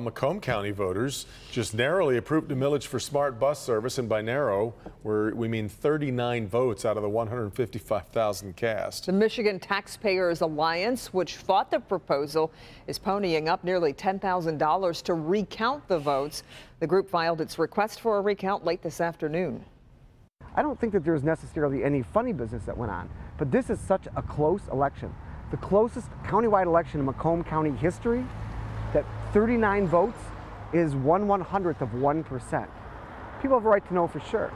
Macomb County voters just narrowly approved a millage for smart bus service, and by narrow, we mean 39 votes out of the 155,000 cast. The Michigan Taxpayers Alliance, which fought the proposal, is ponying up nearly $10,000 to recount the votes. The group filed its request for a recount late this afternoon. I don't think that there's necessarily any funny business that went on, but this is such a close election. The closest countywide election in Macomb County history that 39 votes is one one hundredth of 1%. People have a right to know for sure.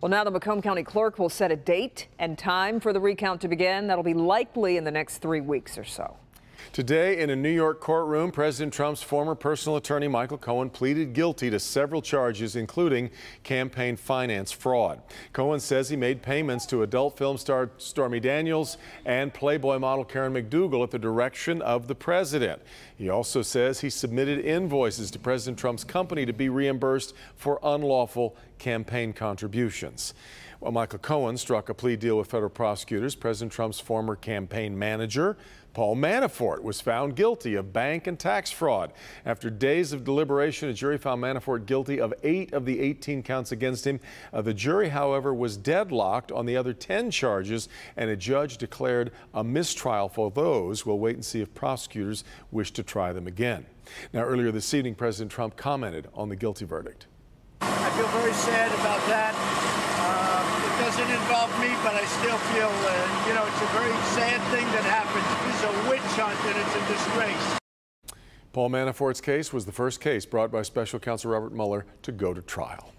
Well, now the Macomb County Clerk will set a date and time for the recount to begin. That'll be likely in the next three weeks or so. Today, in a New York courtroom, President Trump's former personal attorney Michael Cohen pleaded guilty to several charges, including campaign finance fraud. Cohen says he made payments to adult film star Stormy Daniels and Playboy model Karen McDougal at the direction of the president. He also says he submitted invoices to President Trump's company to be reimbursed for unlawful campaign contributions. While Michael Cohen struck a plea deal with federal prosecutors, President Trump's former campaign manager, Paul Manafort, was found guilty of bank and tax fraud. After days of deliberation, a jury found Manafort guilty of eight of the 18 counts against him. Uh, the jury, however, was deadlocked on the other 10 charges, and a judge declared a mistrial for those. We'll wait and see if prosecutors wish to try them again. Now, earlier this evening, President Trump commented on the guilty verdict. I feel very sad about that. Uh, doesn't involve me, but I still feel, uh, you know, it's a very sad thing that happened. It's a witch hunt and it's a disgrace. Paul Manafort's case was the first case brought by special counsel Robert Mueller to go to trial.